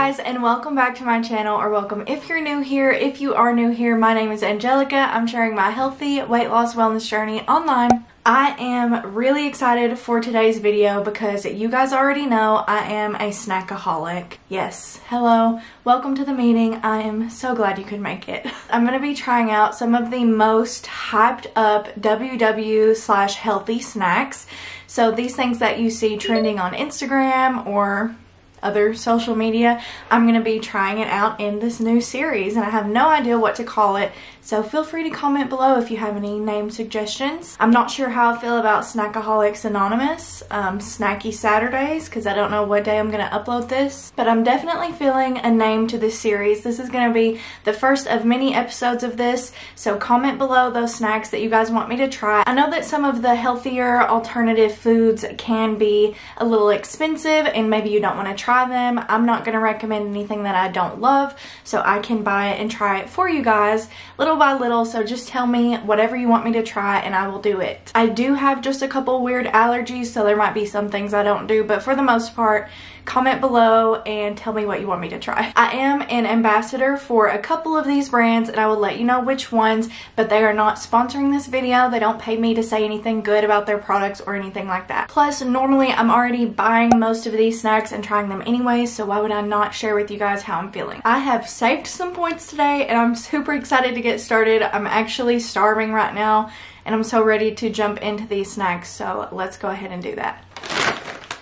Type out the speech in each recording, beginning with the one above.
guys and welcome back to my channel or welcome if you're new here. If you are new here, my name is Angelica. I'm sharing my healthy weight loss wellness journey online. I am really excited for today's video because you guys already know I am a snackaholic. Yes, hello, welcome to the meeting. I am so glad you could make it. I'm going to be trying out some of the most hyped up WW slash healthy snacks. So these things that you see trending on Instagram or other social media, I'm going to be trying it out in this new series and I have no idea what to call it. So feel free to comment below if you have any name suggestions. I'm not sure how I feel about Snackaholics Anonymous, um, Snacky Saturdays, because I don't know what day I'm going to upload this. But I'm definitely feeling a name to this series. This is going to be the first of many episodes of this. So comment below those snacks that you guys want me to try. I know that some of the healthier alternative foods can be a little expensive and maybe you don't want to try try them. I'm not going to recommend anything that I don't love, so I can buy it and try it for you guys little by little. So just tell me whatever you want me to try and I will do it. I do have just a couple weird allergies, so there might be some things I don't do, but for the most part, comment below and tell me what you want me to try. I am an ambassador for a couple of these brands and I will let you know which ones, but they are not sponsoring this video. They don't pay me to say anything good about their products or anything like that. Plus, normally I'm already buying most of these snacks and trying them anyway, so why would I not share with you guys how I'm feeling? I have saved some points today and I'm super excited to get started. I'm actually starving right now and I'm so ready to jump into these snacks, so let's go ahead and do that.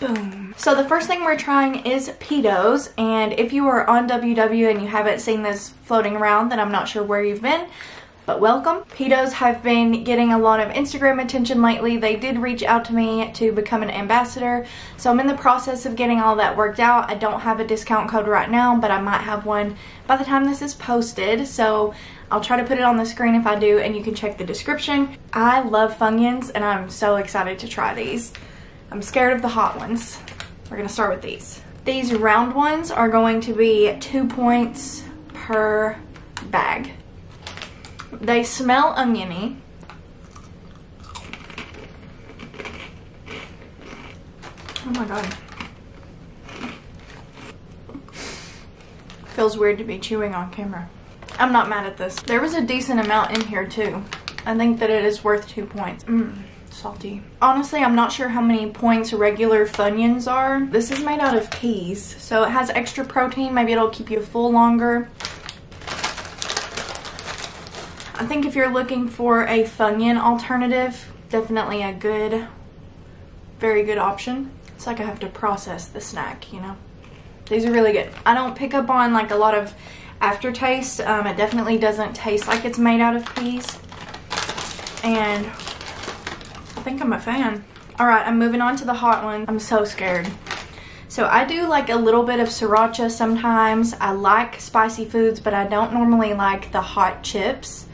Boom. So the first thing we're trying is Peatos, and if you are on WW and you haven't seen this floating around, then I'm not sure where you've been, but welcome. Peatos have been getting a lot of Instagram attention lately. They did reach out to me to become an ambassador, so I'm in the process of getting all that worked out. I don't have a discount code right now, but I might have one by the time this is posted, so I'll try to put it on the screen if I do, and you can check the description. I love Funyuns, and I'm so excited to try these. I'm scared of the hot ones. We're gonna start with these. These round ones are going to be two points per bag. They smell oniony. Oh my god. Feels weird to be chewing on camera. I'm not mad at this. There was a decent amount in here too. I think that it is worth two points. Mm salty. Honestly, I'm not sure how many points regular Funyuns are. This is made out of peas, so it has extra protein. Maybe it'll keep you full longer. I think if you're looking for a Funyun alternative, definitely a good, very good option. It's like I have to process the snack, you know? These are really good. I don't pick up on like a lot of aftertaste. Um, it definitely doesn't taste like it's made out of peas. And I think I'm a fan. All right, I'm moving on to the hot one. I'm so scared. So I do like a little bit of sriracha sometimes. I like spicy foods, but I don't normally like the hot chips.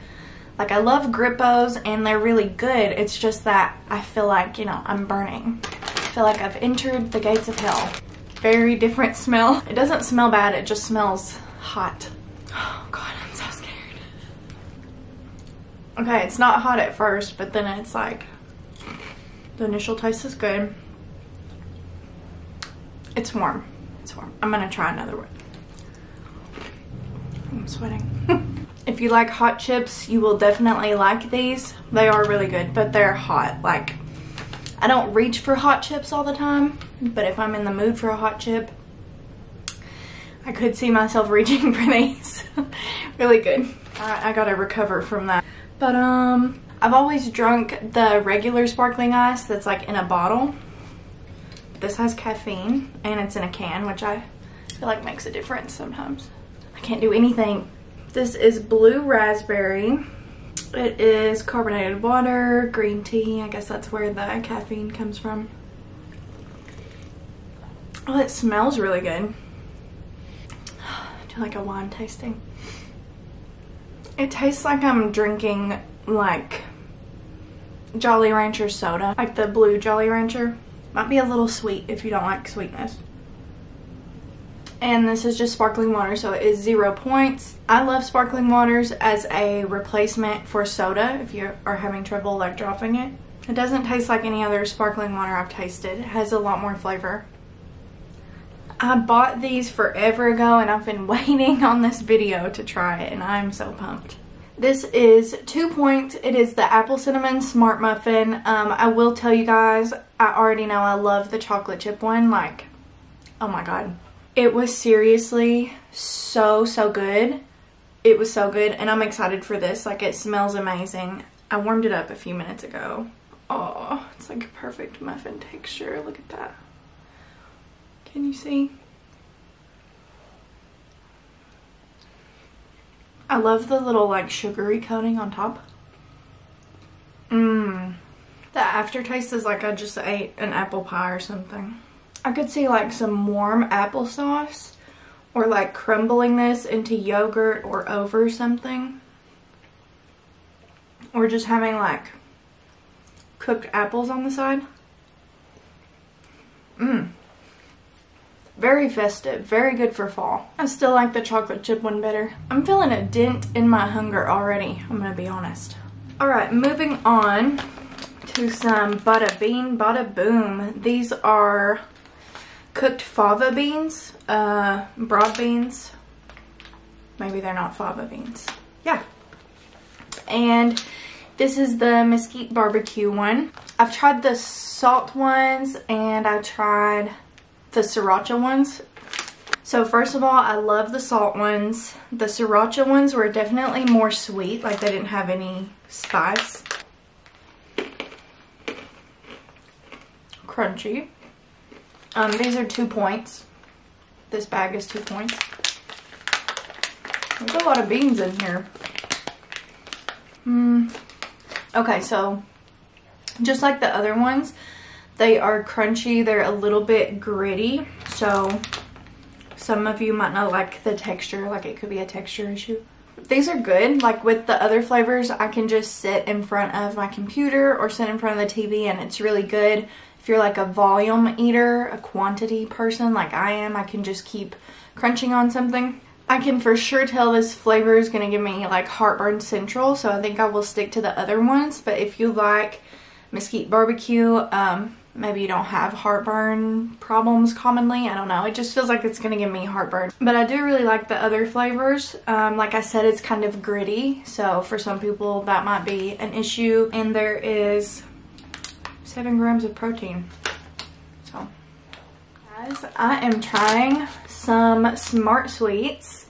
Like I love Grippos and they're really good. It's just that I feel like, you know, I'm burning. I feel like I've entered the gates of hell. Very different smell. It doesn't smell bad, it just smells hot. Oh God, I'm so scared. Okay, it's not hot at first, but then it's like the initial taste is good. It's warm. It's warm. I'm gonna try another one. I'm sweating. if you like hot chips, you will definitely like these. They are really good, but they're hot. Like, I don't reach for hot chips all the time, but if I'm in the mood for a hot chip, I could see myself reaching for these. really good. I gotta recover from that. But, um, I've always drunk the regular sparkling ice that's like in a bottle. This has caffeine and it's in a can, which I feel like makes a difference sometimes. I can't do anything. This is blue raspberry. It is carbonated water, green tea. I guess that's where the caffeine comes from. Oh, it smells really good. do like a wine tasting. It tastes like I'm drinking like Jolly Rancher soda, like the blue Jolly Rancher. Might be a little sweet if you don't like sweetness. And this is just sparkling water, so it is zero points. I love sparkling waters as a replacement for soda if you are having trouble like dropping it. It doesn't taste like any other sparkling water I've tasted. It has a lot more flavor. I bought these forever ago and I've been waiting on this video to try it and I'm so pumped. This is two points. It is the apple cinnamon smart muffin. Um, I will tell you guys, I already know I love the chocolate chip one. Like, oh my god. It was seriously so, so good. It was so good and I'm excited for this. Like, it smells amazing. I warmed it up a few minutes ago. Oh, it's like a perfect muffin texture. Look at that. Can you see? I love the little like sugary coating on top. Mmm. The aftertaste is like I just ate an apple pie or something. I could see like some warm applesauce or like crumbling this into yogurt or over something. Or just having like cooked apples on the side. Mmm. Very festive, very good for fall. I still like the chocolate chip one better. I'm feeling a dent in my hunger already, I'm gonna be honest. All right, moving on to some Bada Bean, Bada Boom. These are cooked fava beans, uh, broad beans. Maybe they're not fava beans. Yeah. And this is the mesquite barbecue one. I've tried the salt ones and I tried the sriracha ones. So first of all, I love the salt ones. The sriracha ones were definitely more sweet, like they didn't have any spice. Crunchy. Um, these are two points. This bag is two points. There's a lot of beans in here. Hmm. Okay, so just like the other ones, they are crunchy. They're a little bit gritty. So some of you might not like the texture. Like it could be a texture issue. These are good. Like with the other flavors, I can just sit in front of my computer or sit in front of the TV and it's really good. If you're like a volume eater, a quantity person like I am, I can just keep crunching on something. I can for sure tell this flavor is going to give me like heartburn central, so I think I will stick to the other ones. But if you like mesquite barbecue, um, maybe you don't have heartburn problems commonly. I don't know. It just feels like it's going to give me heartburn. But I do really like the other flavors. Um, like I said, it's kind of gritty. So for some people that might be an issue. And there is 7 grams of protein. So guys, I am trying some Smart Sweets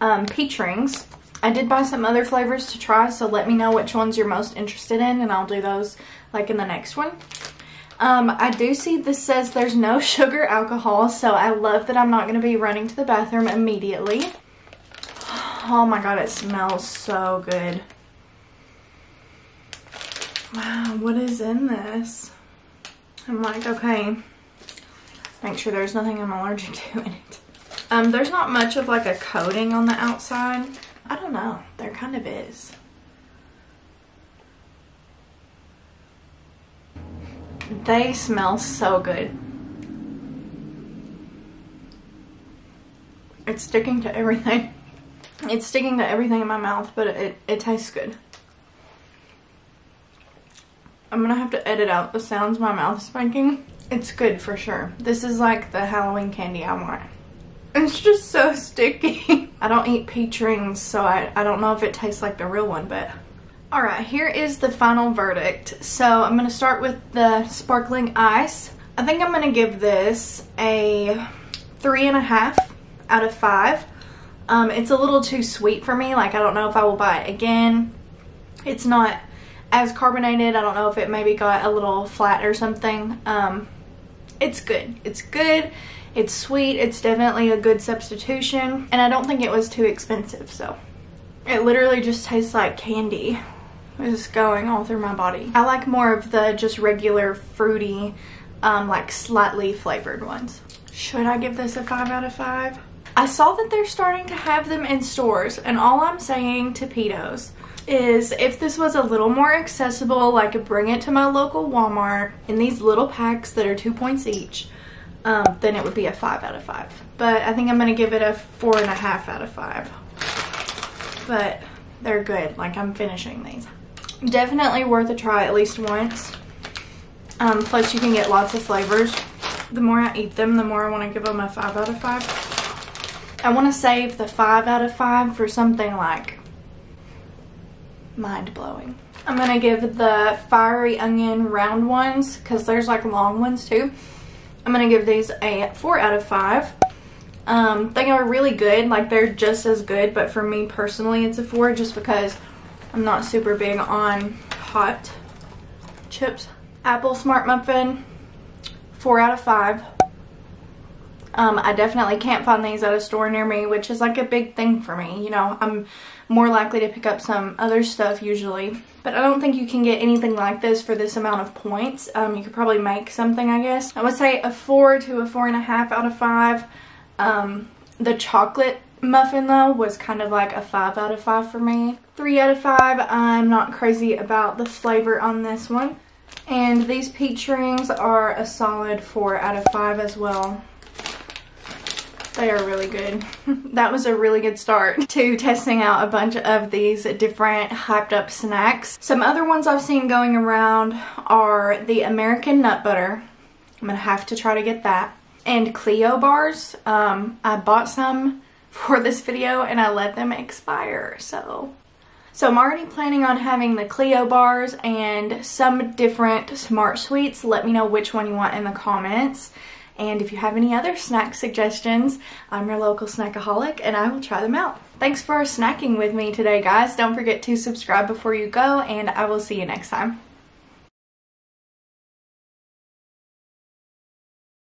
um, peach rings. I did buy some other flavors to try, so let me know which ones you're most interested in, and I'll do those like in the next one. Um, I do see this says there's no sugar alcohol, so I love that I'm not going to be running to the bathroom immediately. Oh my god, it smells so good. Wow, what is in this? I'm like, okay, make sure there's nothing I'm allergic to in it. Um, there's not much of like a coating on the outside. I don't know, there kind of is. They smell so good. It's sticking to everything. It's sticking to everything in my mouth, but it, it tastes good. I'm gonna have to edit out the sounds my mouth is making. It's good for sure. This is like the Halloween candy I want. It's just so sticky. I don't eat peach rings, so I, I don't know if it tastes like the real one, but Alright, here is the final verdict. So I'm to start with the sparkling ice. I think I'm to give this a three and a half out of five. Um, it's a little too sweet for me. Like, I don't know if I will buy it again. It's not as carbonated. I don't know if it maybe got a little flat or something. Um, it's good. It's good. It's sweet. It's definitely a good substitution. And I don't think it was too expensive, so. It literally just tastes like candy is going all through my body. I like more of the just regular fruity, um, like slightly flavored ones. Should I give this a 5 out of 5? I saw that they're starting to have them in stores and all I'm saying to is if this was a little more accessible, like bring it to my local Walmart in these little packs that are two points each, um, then it would be a 5 out of 5. But I think I'm to give it a 4.5 out of 5. But they're good. Like I'm finishing these. Definitely worth a try at least once. Um, plus you can get lots of flavors. The more I eat them, the more I want to give them a 5 out of 5. I want to save the 5 out of 5 for something like mind-blowing. I'm going to give the fiery onion round ones because there's like long ones too. I'm to give these a 4 out of 5. Um, they are really good. Like they're just as good, but for me personally, it's a 4 just because I'm not super big on hot chips. Apple Smart Muffin, 4 out of 5. Um, I definitely can't find these at a store near me, which is like a big thing for me. You know, I'm more likely to pick up some other stuff usually. But I don't think you can get anything like this for this amount of points. Um, you could probably make something, I guess. I would say a 4 to a 4.5 out of 5. Um, the chocolate muffin though was kind of like a 5 out of 5 for me. 3 out of 5. I'm not crazy about the flavor on this one. And these peach rings are a solid 4 out of 5 as well. They are really good. that was a really good start to testing out a bunch of these different hyped up snacks. Some other ones I've seen going around are the American Nut Butter. I'm going to have to try to get that. And Clio bars. Um, I bought some for this video and I let them expire. So so I'm already planning on having the Clio bars and some different Smart Sweets. Let me know which one you want in the comments. And if you have any other snack suggestions, I'm your local snackaholic and I will try them out. Thanks for snacking with me today, guys. Don't forget to subscribe before you go and I will see you next time.